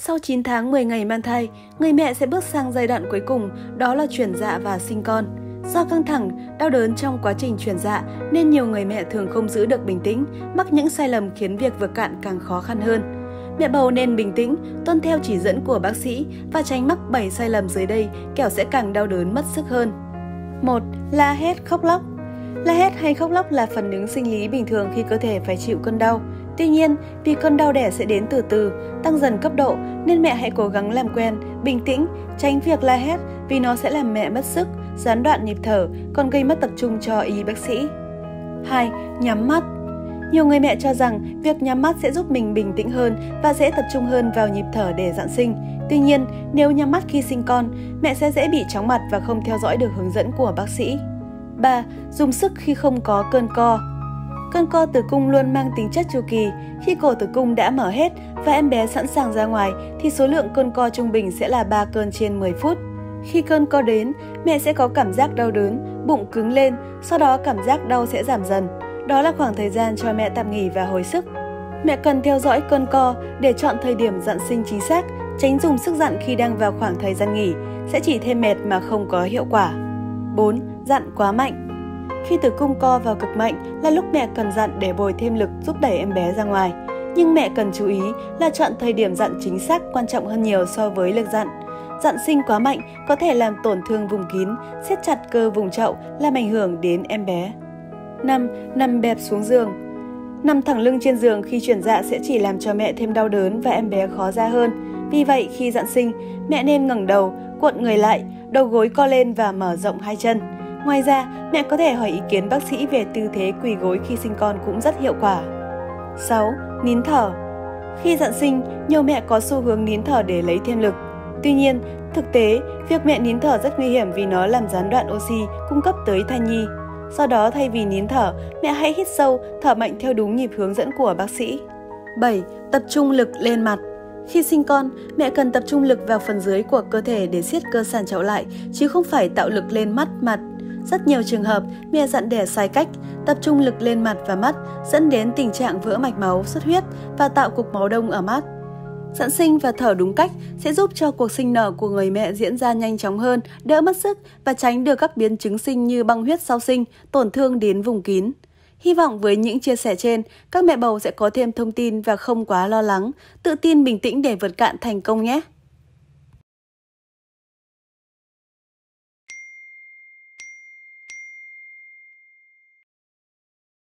Sau 9 tháng 10 ngày mang thai, người mẹ sẽ bước sang giai đoạn cuối cùng, đó là chuyển dạ và sinh con. Do căng thẳng, đau đớn trong quá trình chuyển dạ nên nhiều người mẹ thường không giữ được bình tĩnh, mắc những sai lầm khiến việc vượt cạn càng khó khăn hơn. Mẹ bầu nên bình tĩnh, tuân theo chỉ dẫn của bác sĩ và tránh mắc 7 sai lầm dưới đây, kẻo sẽ càng đau đớn mất sức hơn. 1. La hét khóc lóc La hét hay khóc lóc là phản ứng sinh lý bình thường khi cơ thể phải chịu cơn đau. Tuy nhiên, vì cơn đau đẻ sẽ đến từ từ, tăng dần cấp độ nên mẹ hãy cố gắng làm quen, bình tĩnh, tránh việc la hét vì nó sẽ làm mẹ mất sức, gián đoạn nhịp thở, còn gây mất tập trung cho y bác sĩ. 2. Nhắm mắt nhiều người mẹ cho rằng việc nhắm mắt sẽ giúp mình bình tĩnh hơn và dễ tập trung hơn vào nhịp thở để giãn sinh. Tuy nhiên, nếu nhắm mắt khi sinh con, mẹ sẽ dễ bị chóng mặt và không theo dõi được hướng dẫn của bác sĩ. 3. Dùng sức khi không có cơn co Cơn co tử cung luôn mang tính chất chu kỳ. Khi cổ tử cung đã mở hết và em bé sẵn sàng ra ngoài thì số lượng cơn co trung bình sẽ là 3 cơn trên 10 phút. Khi cơn co đến, mẹ sẽ có cảm giác đau đớn, bụng cứng lên, sau đó cảm giác đau sẽ giảm dần. Đó là khoảng thời gian cho mẹ tạm nghỉ và hồi sức. Mẹ cần theo dõi cơn co để chọn thời điểm dặn sinh chính xác, tránh dùng sức dặn khi đang vào khoảng thời gian nghỉ, sẽ chỉ thêm mệt mà không có hiệu quả. 4. Dặn quá mạnh khi tử cung co vào cực mạnh là lúc mẹ cần dặn để bồi thêm lực giúp đẩy em bé ra ngoài. Nhưng mẹ cần chú ý là chọn thời điểm dặn chính xác quan trọng hơn nhiều so với lực dặn. Dặn sinh quá mạnh có thể làm tổn thương vùng kín, siết chặt cơ vùng chậu, làm ảnh hưởng đến em bé. 5. Nằm bẹp xuống giường Nằm thẳng lưng trên giường khi chuyển dạ sẽ chỉ làm cho mẹ thêm đau đớn và em bé khó ra hơn. Vì vậy, khi dặn sinh, mẹ nên ngẩng đầu, cuộn người lại, đầu gối co lên và mở rộng hai chân. Ngoài ra, mẹ có thể hỏi ý kiến bác sĩ về tư thế quỳ gối khi sinh con cũng rất hiệu quả. 6. Nín thở Khi dặn sinh, nhiều mẹ có xu hướng nín thở để lấy thêm lực. Tuy nhiên, thực tế, việc mẹ nín thở rất nguy hiểm vì nó làm gián đoạn oxy cung cấp tới thai nhi. do đó thay vì nín thở, mẹ hãy hít sâu, thở mạnh theo đúng nhịp hướng dẫn của bác sĩ. 7. Tập trung lực lên mặt khi sinh con, mẹ cần tập trung lực vào phần dưới của cơ thể để siết cơ sàn chậu lại, chứ không phải tạo lực lên mắt, mặt. Rất nhiều trường hợp, mẹ dặn đẻ sai cách, tập trung lực lên mặt và mắt, dẫn đến tình trạng vỡ mạch máu, xuất huyết và tạo cục máu đông ở mắt. Giãn sinh và thở đúng cách sẽ giúp cho cuộc sinh nở của người mẹ diễn ra nhanh chóng hơn, đỡ mất sức và tránh được các biến chứng sinh như băng huyết sau sinh, tổn thương đến vùng kín. Hy vọng với những chia sẻ trên, các mẹ bầu sẽ có thêm thông tin và không quá lo lắng, tự tin bình tĩnh để vượt cạn thành công nhé!